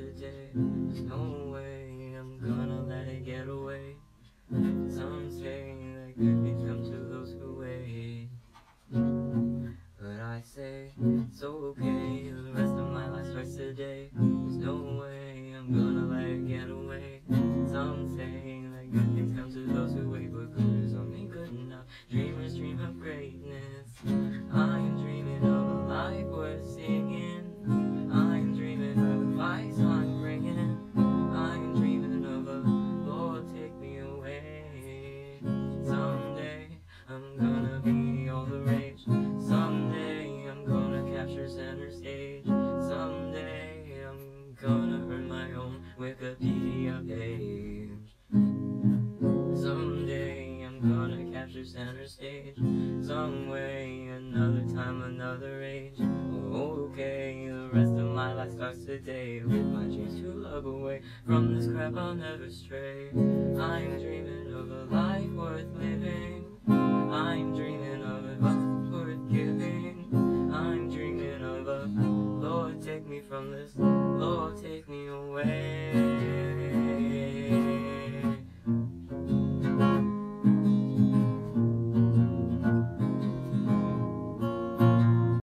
today. No way, I'm gonna let it get away. Some say that good things come to those who wait. But I say, it's okay, the rest of my life starts today. There's no way, I'm gonna let it get away. Center stage. Someday I'm gonna earn my own Wikipedia page. Someday I'm gonna capture center stage. Some way, another time, another age. Okay, the rest of my life starts today with my dreams to love away from this crap. I'll never stray. I'm dreaming of a life worth living. From this. Lord take.